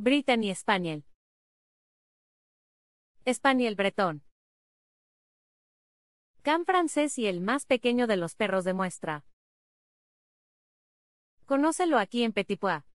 Brittany Spaniel. Spaniel bretón. Can francés y el más pequeño de los perros de muestra. Conócelo aquí en Petit Pois.